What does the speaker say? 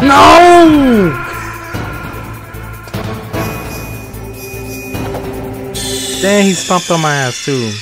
No! Damn, he stomped on my ass too.